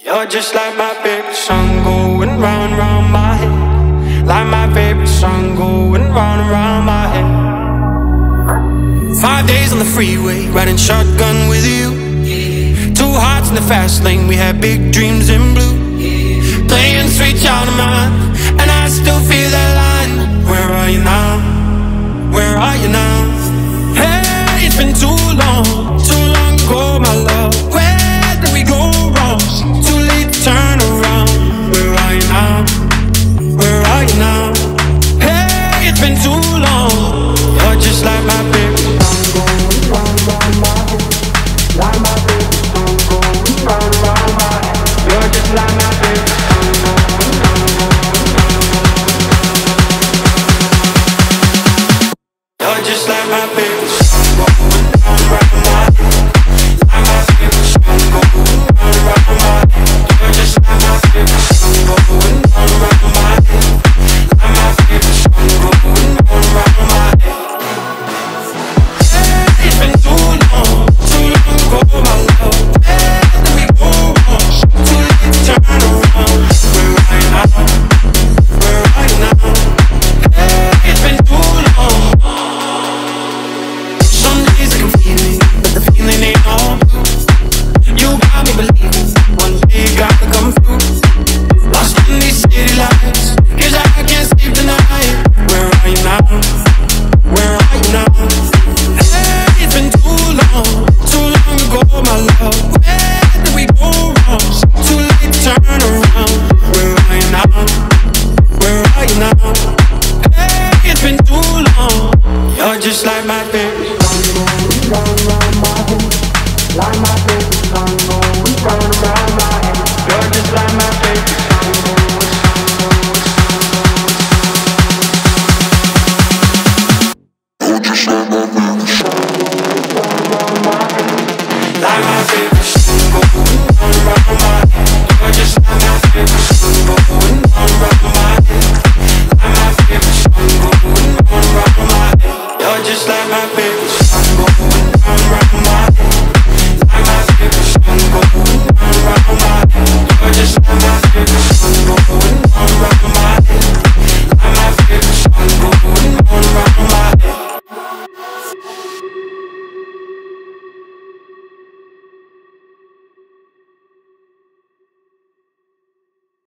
You're just like my favorite song going round round my head. Like my favorite song going round round my head. Five days on the freeway, riding shotgun with you. Two hearts in the fast lane, we had big dreams in blue. Playing sweet child of mine, and I still feel that. just like my baby. now. Hey, it's been too long. You're just like my.